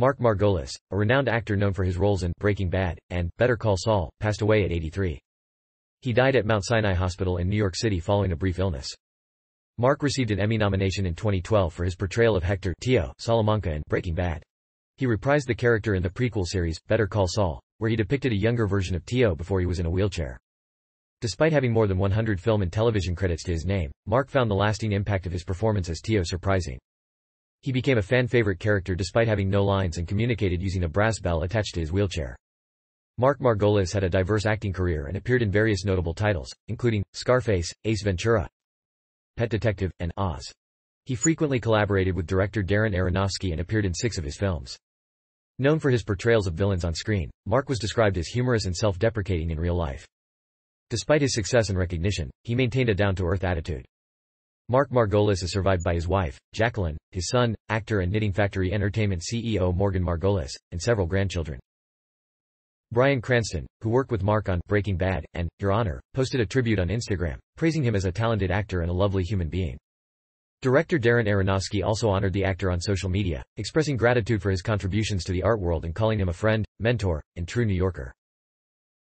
Mark Margolis, a renowned actor known for his roles in Breaking Bad and Better Call Saul, passed away at 83. He died at Mount Sinai Hospital in New York City following a brief illness. Mark received an Emmy nomination in 2012 for his portrayal of Hector Tio Salamanca in Breaking Bad. He reprised the character in the prequel series, Better Call Saul, where he depicted a younger version of Tio before he was in a wheelchair. Despite having more than 100 film and television credits to his name, Mark found the lasting impact of his performance as Tio surprising. He became a fan-favorite character despite having no lines and communicated using a brass bell attached to his wheelchair. Mark Margolis had a diverse acting career and appeared in various notable titles, including, Scarface, Ace Ventura, Pet Detective, and Oz. He frequently collaborated with director Darren Aronofsky and appeared in six of his films. Known for his portrayals of villains on screen, Mark was described as humorous and self-deprecating in real life. Despite his success and recognition, he maintained a down-to-earth attitude. Mark Margolis is survived by his wife, Jacqueline, his son, actor and Knitting Factory Entertainment CEO Morgan Margolis, and several grandchildren. Bryan Cranston, who worked with Mark on Breaking Bad and Your Honor, posted a tribute on Instagram, praising him as a talented actor and a lovely human being. Director Darren Aronofsky also honored the actor on social media, expressing gratitude for his contributions to the art world and calling him a friend, mentor, and true New Yorker.